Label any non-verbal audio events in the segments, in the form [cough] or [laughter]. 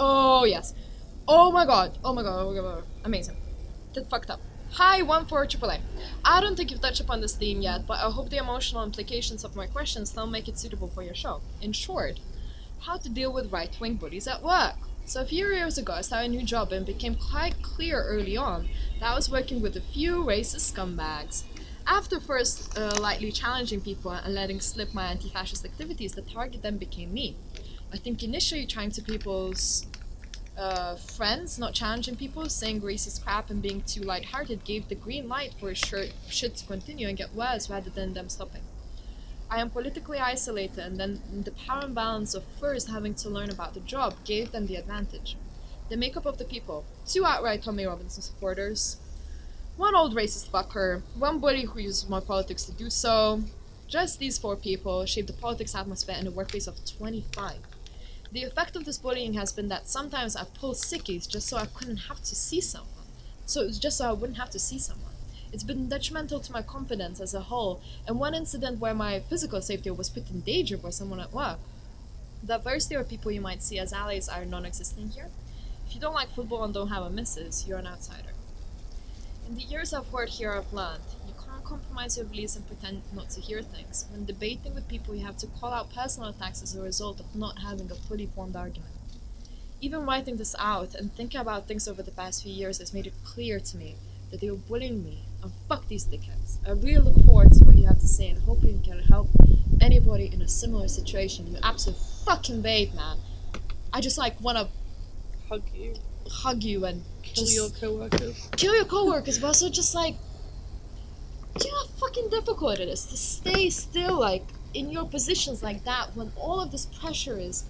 Oh yes. Oh my god. Oh my god. Oh my god. Amazing. That fucked up. Hi, one for AAA. I don't think you've touched upon this theme yet, but I hope the emotional implications of my questions don't make it suitable for your show. In short, how to deal with right-wing bullies at work. So a few years ago, I started a new job and became quite clear early on that I was working with a few racist scumbags. After first uh, lightly challenging people and letting slip my anti-fascist activities, the target then became me. I think initially trying to people's uh, friends, not challenging people, saying racist crap and being too light-hearted gave the green light for shit, shit to continue and get worse rather than them stopping. I am politically isolated and then the power imbalance of first having to learn about the job gave them the advantage. The makeup of the people, two outright Tommy Robinson supporters, one old racist fucker, one bully who uses my politics to do so. Just these four people shaped the politics atmosphere in a workplace of 25. The effect of this bullying has been that sometimes I've pulled sickies just so I couldn't have to see someone. So it was just so I wouldn't have to see someone. It's been detrimental to my confidence as a whole, and one incident where my physical safety was put in danger by someone at work. The diversity of people you might see as allies are non existent here. If you don't like football and don't have a missus, you're an outsider. In the years I've worked here, I've learned you can't compromise your beliefs and pretend not to hear things. When debating with people, you have to call out personal attacks as a result of not having a fully formed argument. Even writing this out and thinking about things over the past few years has made it clear to me that they were bullying me and fuck these dickheads. I really look forward to what you have to say and hope you can help anybody in a similar situation. You absolute fucking babe, man. I just like wanna Hug you. hug you and Kill just your coworkers. kill your coworkers, but also just like, do you know how fucking difficult it is to stay still, like in your positions like that when all of this pressure is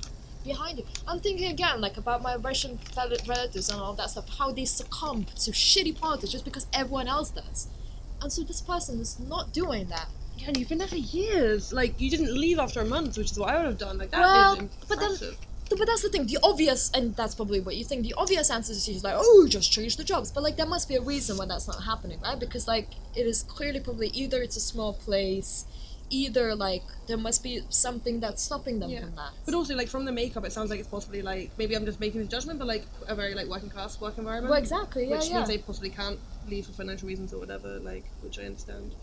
behind you? I'm thinking again, like about my Russian relatives and all that stuff, how they succumb to shitty politics just because everyone else does, and so this person is not doing that. Yeah, and you've been there for years. Like, you didn't leave after a month, which is what I would have done. Like, that Well, but then-. But that's the thing. The obvious, and that's probably what you think. The obvious answer is like, oh, just change the jobs. But like, there must be a reason why that's not happening, right? Because like, it is clearly probably either it's a small place, either like there must be something that's stopping them Yeah. from that. But also, like, from the makeup, it sounds like it's possibly, like, maybe I'm just making a judgment, but, like, a very, like, working class work environment. well, exactly. Yeah, which yeah. means they possibly can't leave for financial reasons or whatever, like, which I understand.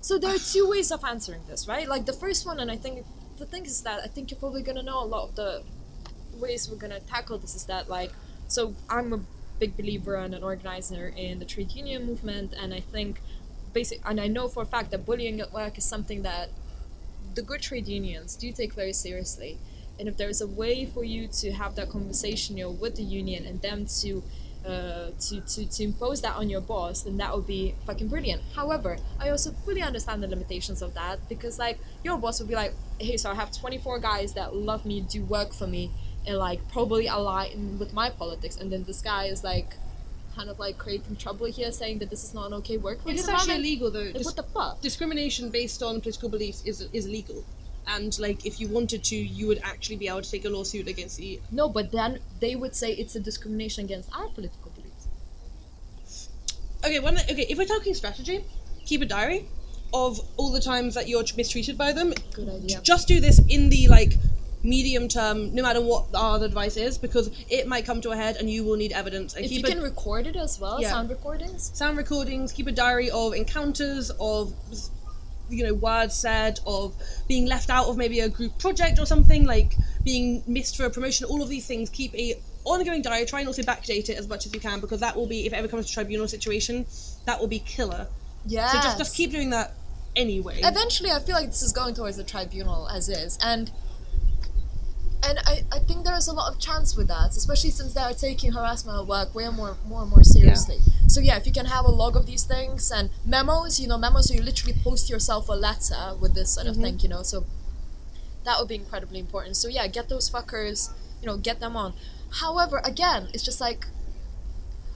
So there are two ways of answering this, right? Like the first one, and I think the thing is that I think you're probably gonna know a lot of the ways we're gonna tackle this is that like so I'm a big believer and an organizer in the trade union movement, and I think basic and I know for a fact that bullying at work is something that the good trade unions do take very seriously. And if there is a way for you to have that conversation, you know, with the union and them to uh, to, to, to impose that on your boss, then that would be fucking brilliant. However, I also fully understand the limitations of that because, like, your boss would be like, hey, so I have 24 guys that love me, do work for me, and, like, probably align with my politics, and then this guy is, like, kind of, like, creating trouble here, saying that this is not an okay It workplace is actually illegal, though. Like, Dis- what the fuck? discrimination based on political beliefs is is illegal. And, like, if you wanted to, you would actually be able to take a lawsuit against the. No, but then they would say it's a discrimination against our political beliefs. Okay, when, okay, if we're talking strategy, keep a diary of all the times that you're mistreated by them. Good idea. Just do this in the, like, medium term, no matter what our advice is, because it might come to a head and you will need evidence. And If you can record it as well, Yeah. sound recordings. sound recordings, keep a diary of encounters, of you know, words said, of being left out of maybe a group project or something, like being missed for a promotion, all of these things, keep a ongoing diary, try and also backdate it as much as you can, because that will be, if it ever comes to tribunal situation, that will be killer. Yeah. So just just keep doing that anyway. Eventually, I feel like this is going towards the tribunal as is, and and I, I think there is a lot of chance with that, especially since they are taking harassment at work way more more and more seriously. So yeah, if you can have a log of these things and memos, you know, memos, so you literally post yourself a letter with this sort of thing, you know, so that would be incredibly important. So yeah, get those fuckers, you know, get them on. However, again, it's just like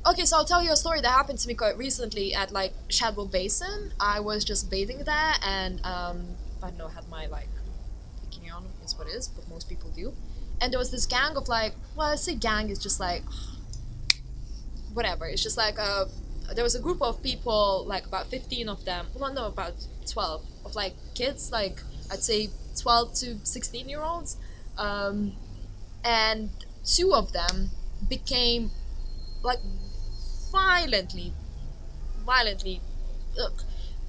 Okay, so I'll tell you a story that happened to me quite recently at like Shadwell Basin. I was just bathing there, and um, I don't know, had my like what is, but most people do. And there was this gang of like, well, I say gang is just like [sighs] whatever. It's just like a there was a group of people, like about fifteen of them. Well, no, about twelve of like kids, like I'd say twelve to sixteen year olds. Um, and two of them became like violently, violently, ugh,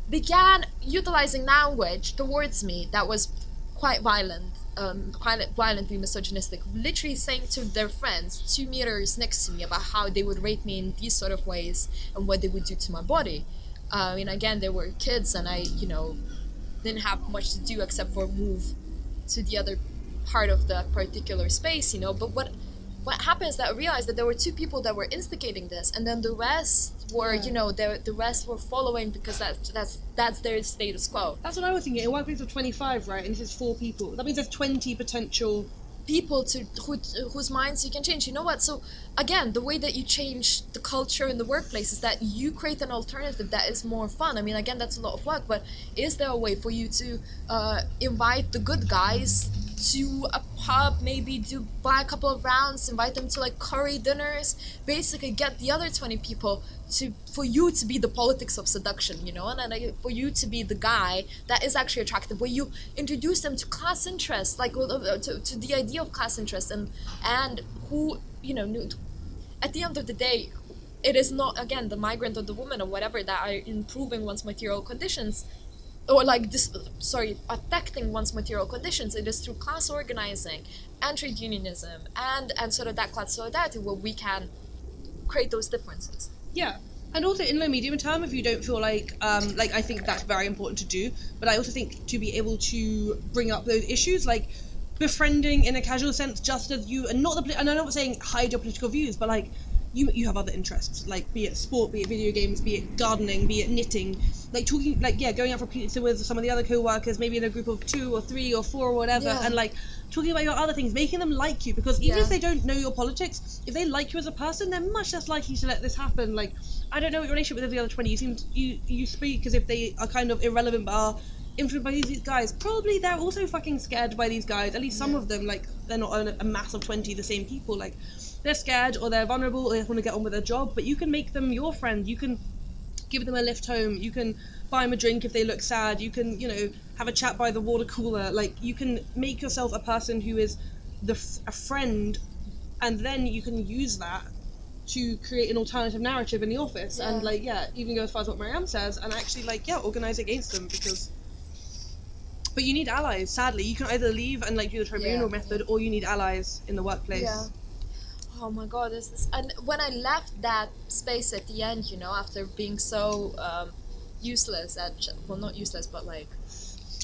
began utilizing language towards me that was quite violent. Um, violently misogynistic, literally saying to their friends two meters next to me about how they would rape me in these sort of ways and what they would do to my body. Uh, I mean, again, they were kids, and I, you know, didn't have much to do except for move to the other part of the particular space, you know. But what what happens that I realized that there were two people that were instigating this, and then the rest were, Yeah. you know, the the rest were following because that's that's that's their status quo. That's what I was thinking. A workplace of 25, right? And this is four people. That means there's 20 potential. people to who, whose minds you can change. You know what? So again, the way that you change the culture in the workplace is that you create an alternative that is more fun. I mean, again, that's a lot of work, but is there a way for you to uh, invite the good guys to a pub, maybe do buy a couple of rounds, invite them to like curry dinners, basically get the other twenty people to for you to be the politics of seduction, you know, and then like, for you to be the guy that is actually attractive, where you introduce them to class interests, like uh, uh, to, to the idea of class interest and and who you know at the end of the day it is not again the migrant or the woman or whatever that are improving one's material conditions or like this sorry affecting one's material conditions it is through class organizing and trade unionism and and sort of that class solidarity where we can create those differences Yeah. And also in low medium term, if you don't feel like, um, like I think that's very important to do. But I also think to be able to bring up those issues, like befriending in a casual sense, just as you, and not the, and I'm not saying hide your political views, but like you, you have other interests, like be it sport, be it video games, be it gardening, be it knitting, like talking, like yeah, going out for pizza with some of the other co-workers, maybe in a group of two or three or four or whatever, Yeah. and like talking about your other things, making them like you, because even Yeah. if they don't know your politics, if they like you as a person, they're much less likely to let this happen. Like, I don't know what your relationship with the other twenty. You seem you you speak as if they are kind of irrelevant, but are influenced by these, guys. Probably they're also fucking scared by these guys. At least some Yeah. of them, like they're not a, a mass of twenty the same people. Like, they're scared or they're vulnerable or they want to get on with their job. But you can make them your friend. You can give them a lift home. You can buy them a drink if they look sad. You can, you know, have a chat by the water cooler. Like you can make yourself a person who is the f- a friend, and then you can use that to create an alternative narrative in the office. And like, yeah, even go as far as what Marianne says, and actually like, yeah, organize against them because. But you need allies. Sadly, you can either leave and like do the tribunal Yeah. method, or you need allies in the workplace. Yeah. Oh my god, this is and when I left that space at the end, you know, after being so um, useless at well, not useless, but like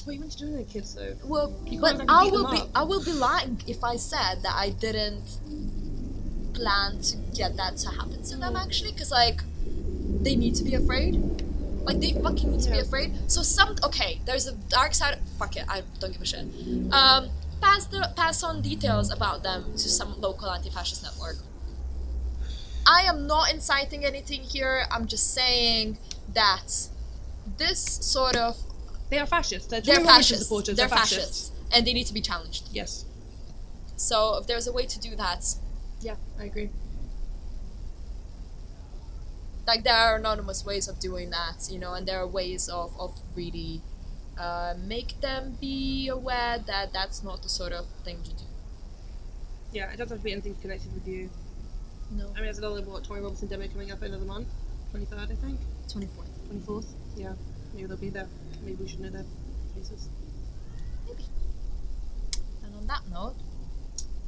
What are you meant to do with the kids though? well, but I will be. I will be lying if I said that I didn't plan to get that to happen to them actually, because like they need to be afraid. Like they fucking need to be afraid. So some okay, there's a dark side. Fuck it, I don't give a shit. Um, pass the pass on details about them to some local anti-fascist network. I am not inciting anything here. I'm just saying that this sort of They are fascists. They're, they're fascists. supporters. They're fascists, and they need to be challenged. Yes. So if there's a way to do that, Yeah, I agree. Like there are anonymous ways of doing that, you know, and there are ways of of really uh, make them be aware that that's not the sort of thing to do. Yeah, it doesn't have to be anything connected with you. No, I mean, there's another what Tommy Robinson demo coming up another month, twenty third, I think, twenty fourth. twenty fourth. Yeah, maybe they'll be there. Maybe we should know their faces. Maybe. And on that note,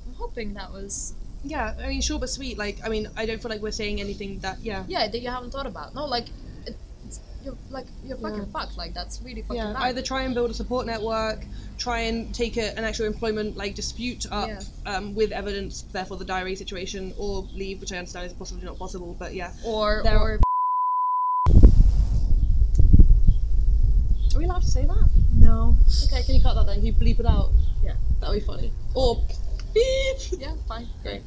I'm hoping that was Yeah, I mean, short but sweet. Like, I mean, I don't feel like we're saying anything that. Yeah. yeah that you haven't thought about. No, like it, it's, you're like you're fucking Yeah. fucked. Like that's really fucking Yeah, bad. either try and build a support network, try and take a, an actual employment like dispute up Yeah. um, with evidence, therefore the diary situation, or leave, which I understand is possibly not possible. But yeah, or There- or are [laughs] we allowed to say that? no. Okay, can you cut that then? Can you bleep it out? Yeah. That'll be funny. Or Yeah, fine. Great.